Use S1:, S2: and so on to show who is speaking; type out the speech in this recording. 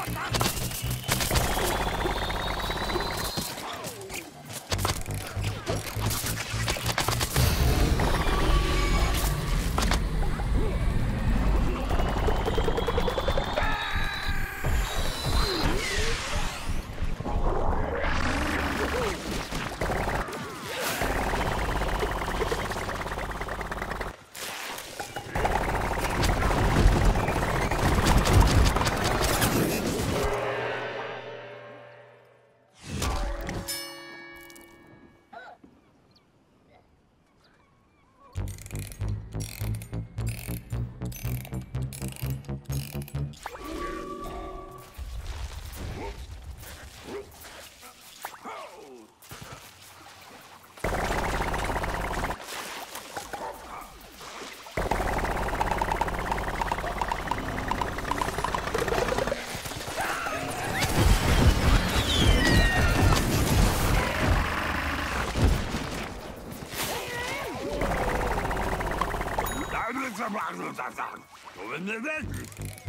S1: What the? ザザザザザ